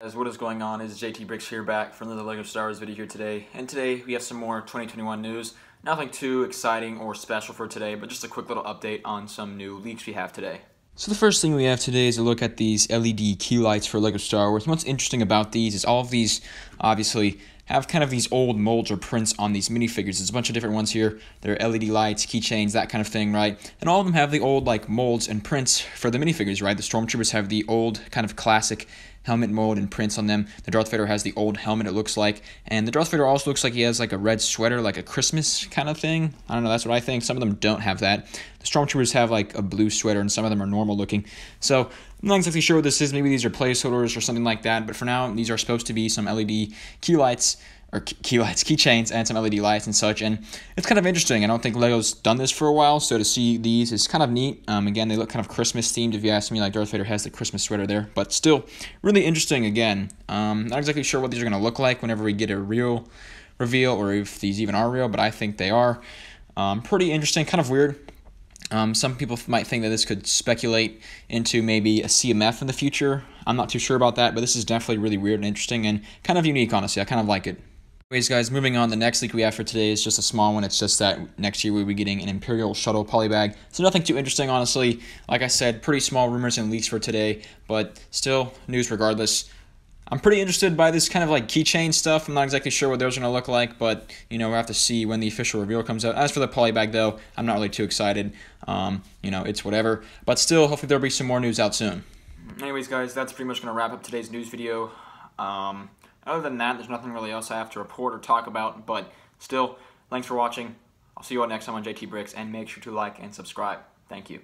As what is going on is JT Bricks here back for another LEGO Star Wars video here today. And today we have some more 2021 news. Nothing too exciting or special for today, but just a quick little update on some new leaks we have today. So the first thing we have today is a look at these LED key lights for LEGO Star Wars. What's interesting about these is all of these obviously have kind of these old molds or prints on these minifigures. There's a bunch of different ones here. They're LED lights, keychains, that kind of thing, right? And all of them have the old like molds and prints for the minifigures, right? The Stormtroopers have the old kind of classic helmet mold and prints on them. The Darth Vader has the old helmet, it looks like. And the Darth Vader also looks like he has like a red sweater, like a Christmas kind of thing. I don't know, that's what I think. Some of them don't have that. The Stormtroopers have like a blue sweater, and some of them are normal looking. So I'm not exactly sure what this is. Maybe these are placeholders or something like that. But for now, these are supposed to be some LED key lights or key lights, keychains, and some LED lights and such. And it's kind of interesting. I don't think Lego's done this for a while, so to see these is kind of neat. Um, again, they look kind of Christmas themed, if you ask me. Like Darth Vader has the Christmas sweater there, but still really interesting. Again, um, not exactly sure what these are going to look like whenever we get a real reveal, or if these even are real, but I think they are. Um, pretty interesting, kind of weird. Um, some people might think that this could speculate into maybe a CMF in the future. I'm not too sure about that, but this is definitely really weird and interesting and kind of unique, honestly. I kind of like it. Anyways, guys, moving on, the next leak we have for today is just a small one. It's just that next year we'll be getting an Imperial Shuttle polybag. So nothing too interesting, honestly. Like I said, pretty small rumors and leaks for today, but still news regardless. I'm pretty interested by this kind of like keychain stuff. I'm not exactly sure what those are going to look like, but you know, we'll have to see when the official reveal comes out. As for the polybag, though, I'm not really too excited. Um, you know, it's whatever. But still, hopefully there'll be some more news out soon. Anyways, guys, that's pretty much going to wrap up today's news video. Um, other than that, there's nothing really else I have to report or talk about, but still, thanks for watching. I'll see you all next time on JT Bricks, and make sure to like and subscribe. Thank you.